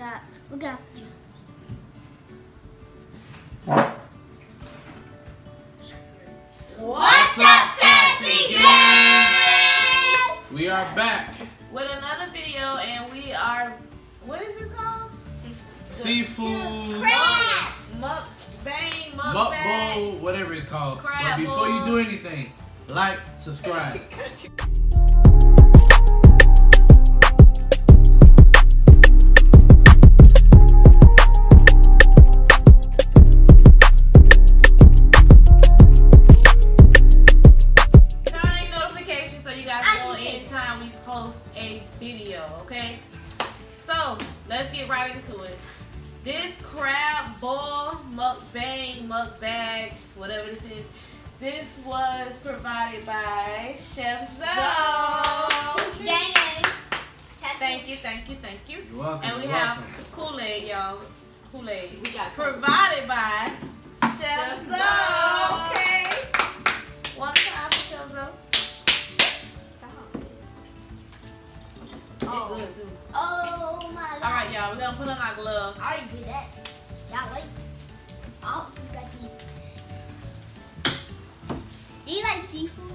chat. We got What's up, Tassy Gang? We are back. With another video, and we are, what is this called? Seafood, crab. Mukbang, muck mukbang. bowl, whatever it's called. Crab but before you do anything, like, subscribe. bowl, mukbang, mukbag, whatever this is, this was provided by Chef Zoe. Gang, gang. Thank you, thank you, thank you. You're welcome. And we you're have. Kool-Aid, y'all. Kool-Aid. We got Provided by Chef Chef Zoe. Zoe. Okay. One time for Chef Zoe. Oh. Good too. Oh, oh my god. All right, y'all. We're gonna put on our gloves. I already did that. Y'all wait. Oh, you got these. Do you like seafood?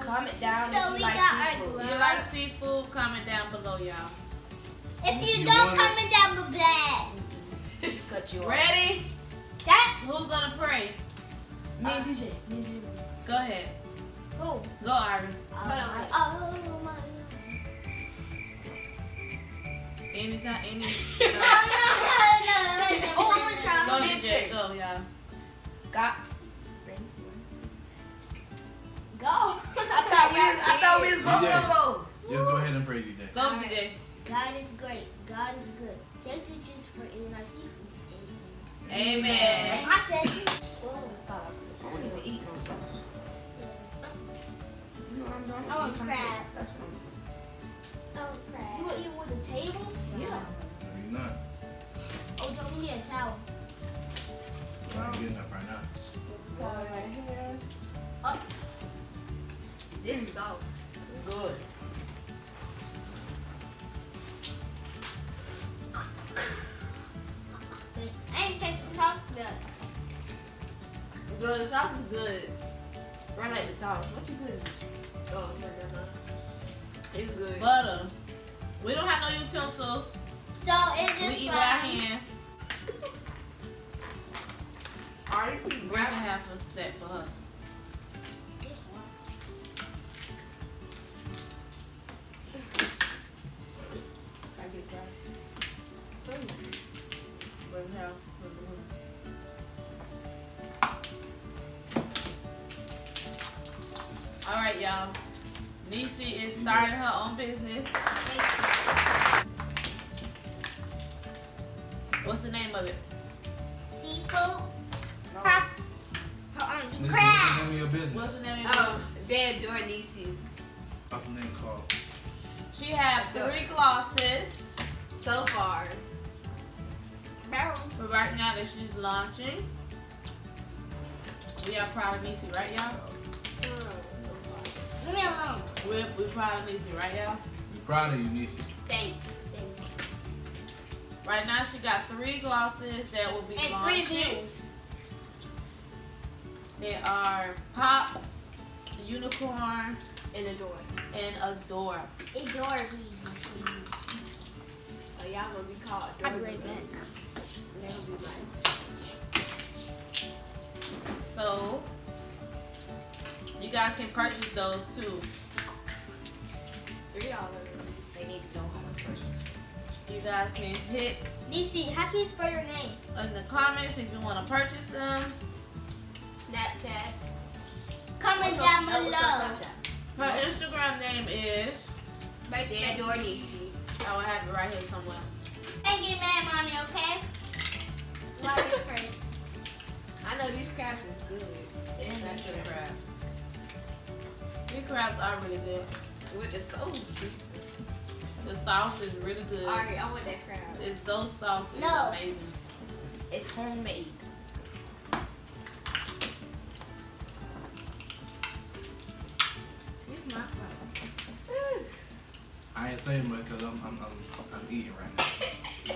Comment down So if you we like got our seafood. gloves. If you like seafood, comment down below, y'all. If you, You don't, want comment down below. Cut you off. Ready? That Who's gonna pray? Me and DJ. Me and DJ. Go ahead. who? Go, Irie. Oh, on. my- oh my. Anytime, any. Oh, no, no, no. Oh, I'm gonna try. Go, DJ. Go, y'all. Got. Go. I thought we was, I thought we was going DJ. to go. Just go ahead and pray today. Go, All right. DJ. God is great. God is good. Thank you, Jesus, for eating our seafood. Amen. I said it. I wouldn't even eat no sauce. You know what I'm doing? I want You come crab. take- That's what Oh, crap. You want to eat with the table? Yeah. No, you're not. Oh, so we need a towel. You're getting up right now. right here. Oh. This sauce is good. I ain't tasting the sauce yet. So the sauce is good. I like the sauce. What you put in? Oh. It's good. Butter. We don't have no utensils. So it's We just eat with our hand. I get that. Grab a half for the one. All right, y'all. Nisi is starting her own business. What's the name of it? Seafood. This is Crab. the name of your business. What's the name of Oh, it? Van Dornisi. What's the name called? She has three glosses. So far. But right now that she's launching. We are proud of Nisi, right, y'all? Leave me alone. We're, we're proud of Nisi, right, y'all? We're proud of you, Nisi. Thank you. Right now she got three glosses that will be And three launching. views. They are Pop, Unicorn, and the door. and Adore. Adore these machines. So y'all gonna be called I'll be right back. That'll be like. So you guys can purchase those too. Three dollars. They need to know how to purchase. You guys can hit DC, how can you spell your name? in the comments if you want to purchase them. Snapchat. Comment What's down your- below. what's your Her Instagram name is Right Snapchat? Dan Dornisi. I will have it right here somewhere. Ain't get mad, mommy, okay? Love you first. I know these crabs is good. And that's your crabs. These crabs are really good. With the soul, Jesus. The sauce is really good. Alright, I want that crab. It's so saucy. It's amazing. It's homemade. playing, because I'm, I'm, I'm, I'm eating right now.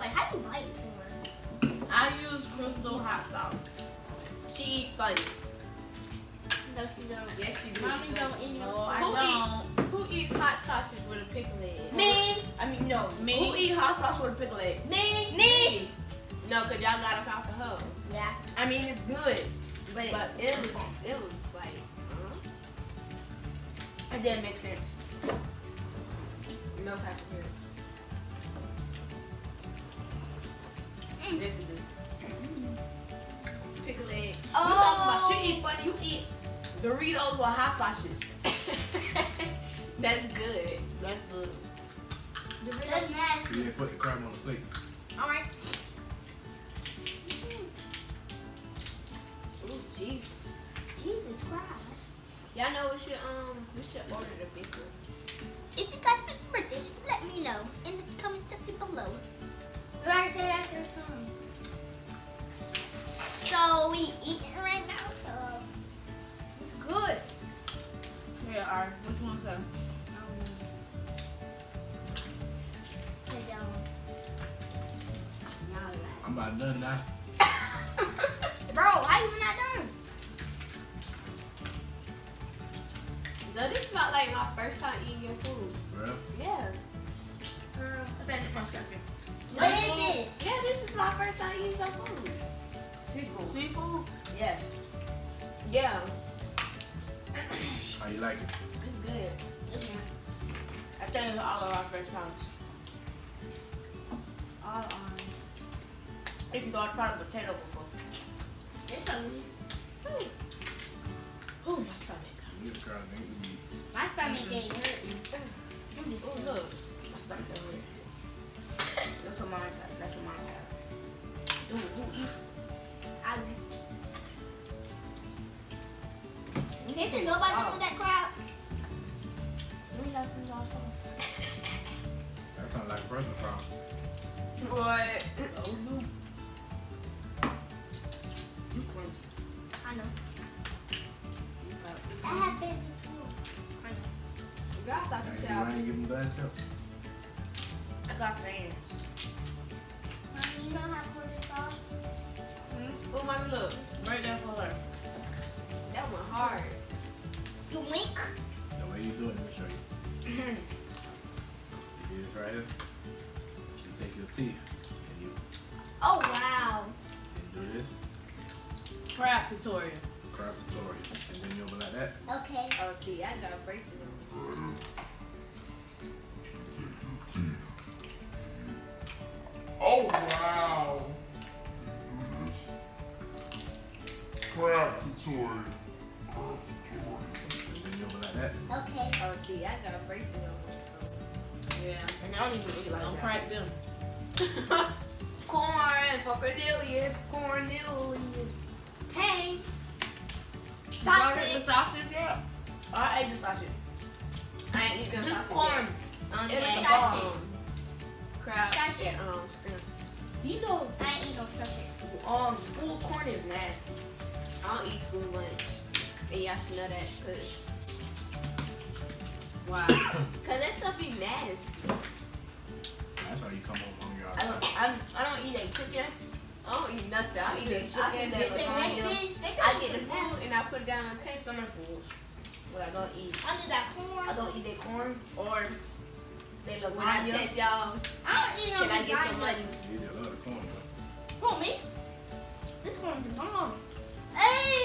Wait, how do you buy it somewhere? I use Crystal hot sauce. She eat funny. No, she don't. Yes, she do. Mommy she don't, don't eat no. Who eats hot sauces with a pickle egg? Me. I mean, no, me. Who eat hot sauce with a pickle egg? Me. Me. me. No, because y'all got it off the hoe. Yeah. I mean, it's good. But, but it, it was, it was it didn't make sense. no type of here. Mm. Yes, it do. Pickle egg. You talking about Oh. shit eat funny, you eat Doritos with hot sausages. That's good. That's good. that's nasty. You didn't put the crab on the plate. All right. Ooh, Jesus. Jesus Christ. Y'all know we should um we should order the big ones. First time eating your food. Bro. Yeah. Girl. I think it's one second. What is this? Yeah, this is my first time eating some food. Seafood. Seafood? Yes. Yeah. How you like it? It's good. I think it's all of our first times. All on. If you got tried a potato before. It's something. Oh, my stomach. You get the crab, then you eat. My stomach ain't hurting. Oh, look. My stomach don't hurt. That's what mine's have. That's what mine's have. Who, who eats? I Isn't nobody doing that crap? We have things also. That sounds like a personal problem. What? Oh, no. You clumsy. I know. You clumsy. That happened too. Girl, I thought you Hey, said you I ain't give them glass cup? I got fans. Mommy, you know how to pull this off? Hmm? Oh, mommy, look. Right there for her. That one hard. You wink. The way you do it, let me show you. You do this right here. You take your teeth and you, Oh wow. and do this. Crab tutorial. Crab tutorial. Okay. Oh, see, I got braces on. Oh wow! Crab tutorial. And then you open like that. Okay. Oh, see, I got braces on. So. Yeah. And I don't even eat like Don't that. crack them. Corn for Cornelius. Cornelius. Hey. You brought Sausage. the sausage yet? I ate the sausage. I ain't eating This sausage corn. yet. Um, It's yeah, a sausage. bomb. crab. Sausage. Yeah, um. You know, I ain't eat no sausage. um, school corn is nasty. I don't eat school lunch. And y'all should know that, cause, Why? cause that stuff be nasty. That's how you come home hungry all I don't, I, I don't eat a chicken. I don't eat nothing. I I eat just, a I chicken, just get the, lasagna. They- they- they I get the food and I put it down on the table. Summer food. But I don't eat. I do that corn. I don't eat that corn. Or They when I lasagna. text y'all, I don't eat no can I get some money? You did a lot of corn. Who, me? This corn is bomb. Hey.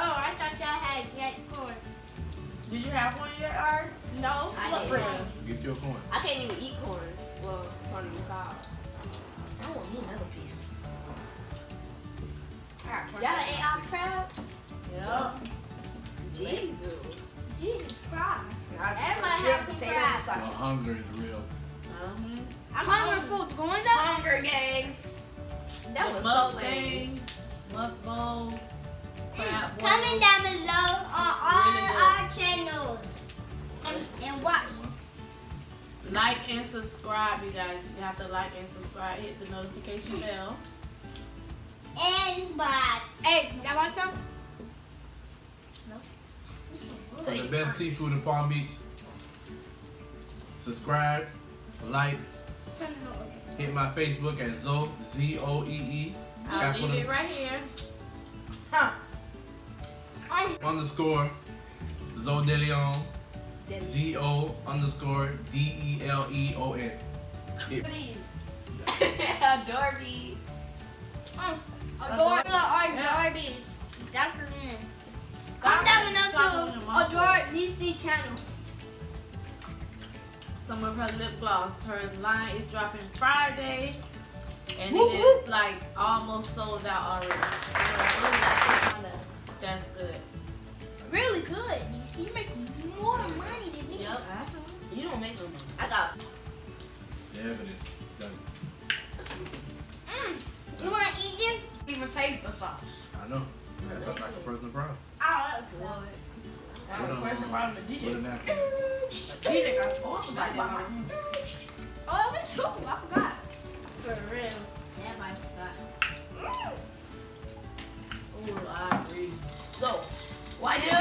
Oh, I thought y'all had that corn. Did you have one yet, Art? No. I What did. brand? Get your corn. I can't even eat corn. Well, corn in the cob. I want me another piece. Y'all done ate our crabs? Yeah. Jesus. Jesus Christ. I just Everybody some shrimp, have potatoes, crab. and Well, sausage. hunger is real. Uh-huh. I'm hungry food going up. Hunger gang. That was so Mukbang, lame. mukbang, crab boil. Comment down below on all Really our channels. And, and watch. Like and subscribe, you guys. You have to like and subscribe. Hit the notification bell. And bye. Hey, y'all want some? For the best seafood in Palm Beach, subscribe, like, Turn it over. hit my Facebook at Zoe, Z O E E. I'll Capital. leave it right here. Huh. underscore Zoe Zodeleon. Z O underscore D E L E O N. Please. Adore me. Oh, adore Darby. That's for me. Come down below to Adore VC channel. Some of her lip gloss. Her line is dropping Friday. And Whoop, it whoop. like almost sold out already. That's good. Really good. You see, make more money than me. Yup. You don't make no money. I got. The evidence. Done. Mm. You want to eat them? Even taste the sauce. I know. That's not like a personal problem. I What? it. That's the um, person problem the What a DJ. napkin. DJ got oh, I forgot about mine. Oh, me too. I forgot. For real. Damn, I forgot. Ooh, I agree. So, why You did we?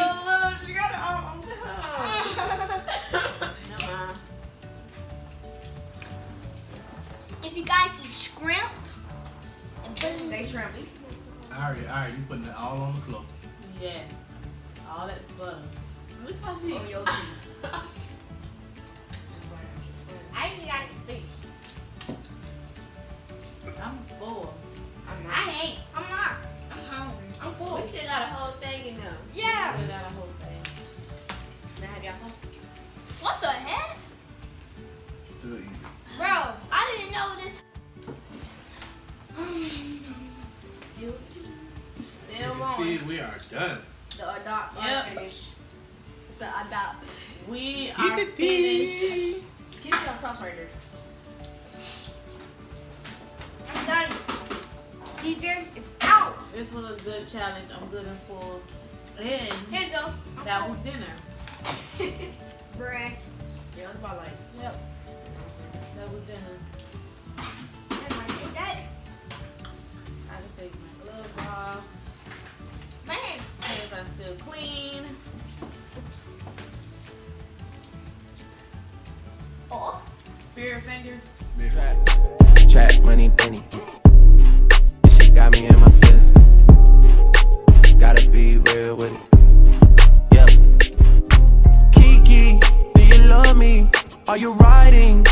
Are finished. Give me sauce right. I'm done. DJ, it's out. This was a good challenge. I'm good and full. And Here's a. that was dinner. bread. Yeah, it's about like. Yep. That was dinner. I can take my gloves off. fingers. Trap, trap money, penny. This shit got me in my feelings. Gotta be real with it. Yep. Kiki, do you love me? Are you riding?